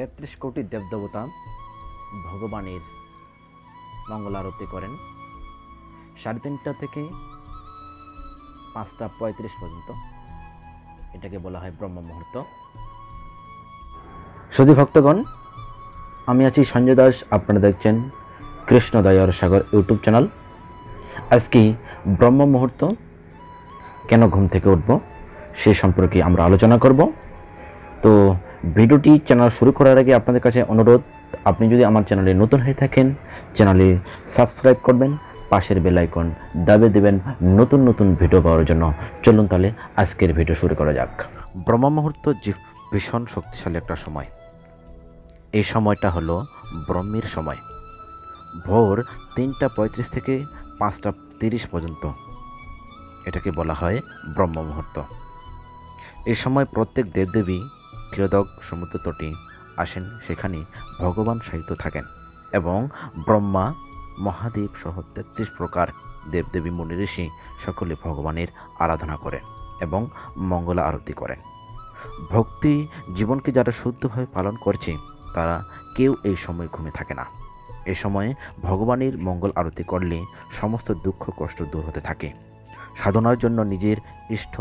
তেত্রিশ কোটি দেবদেবতা ভগবানের মঙ্গল আরতি করেন। সাড়ে তিনটা থেকে পাঁচটা পঁয়ত্রিশ পর্যন্ত। এটাকে বলা হয় ব্রহ্ম মুহূর্ত। সুধী ভক্তগণ, আমি আছি সঞ্জয় দাস। আপনারা দেখছেন কৃষ্ণ দয়ার সাগর ইউটিউব চ্যানেল। আজকে ব্রহ্ম মুহূর্ত কেন ঘুম থেকে উঠব সে সম্পর্কে আমরা আলোচনা করব। তো ভিডিওটি চ্যানেল শুরু করার আগে আপনাদের কাছে অনুরোধ, আপনি যদি আমার চ্যানেলে নতুন হয়ে থাকেন চ্যানেলে সাবস্ক্রাইব করবেন, পাশের বেল আইকন দাবে দেবেন নতুন নতুন ভিডিও পাওয়ার জন্য। চলুন তাহলে আজকের ভিডিও শুরু করা যাক। ব্রহ্ম মুহূর্ত যে ভীষণ শক্তিশালী একটা সময়। এই সময়টা হলো ব্রহ্মের সময়। ভোর তিনটা পঁয়ত্রিশ থেকে পাঁচটা তিরিশ পর্যন্ত। এটাকে বলা হয় ব্রহ্ম মুহূর্ত। এই সময় প্রত্যেক দেবদেবী ক্ষীরোদক সমুদ্র তটে আসেন সেখানে ভগবান সাহিত্য থাকেন এবং ব্রহ্মা মহাদেব সহ তেত্রিশ প্রকার দেবদেবী মুনি ঋষি সকলে ভগবানের আরাধনা করেন এবং মঙ্গলা আরতি করেন। ভক্তি জীবনকে যারা শুদ্ধভাবে পালন করছে, তারা কেউ এই সময় ঘুমে থাকে না। এ সময়ে ভগবানের মঙ্গল আরতি করলে সমস্ত দুঃখ কষ্ট দূর হতে থাকে। সাধনার জন্য নিজের ইষ্ট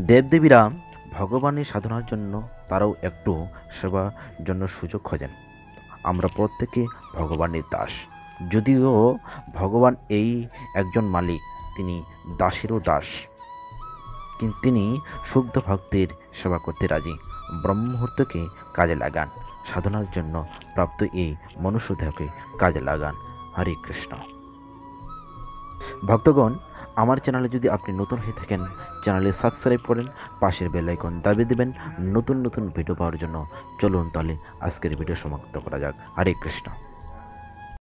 দেবদেবীরা ভগবানের সাধনার জন্য তারাও একটু সেবার জন্য সুযোগ খোঁজেন। আমরা প্রত্যেকে ভগবানের দাস। যদিও ভগবান এই একজন মালিক, তিনি দাসেরও দাস। কিন্তু তিনি শুদ্ধ ভক্তের সেবা করতে রাজি। ব্রহ্ম মুহূর্তকে কাজে লাগান। সাধনার জন্য প্রাপ্ত এই মনুষ্যদেহকে কাজে লাগান। হরে কৃষ্ণ। ভক্তগণ, আমার চ্যানেলে যদি আপনি নতুন হয়ে থাকেন চ্যানেলে সাবস্ক্রাইব করেন, পাশের বেল আইকন দাবিয়ে দেবেন। নতুন নতুন ভিডিও পাওয়ার জন্য চলুন তাহলে আজকের ভিডিও সমাপ্ত করা যাক। হরে কৃষ্ণ।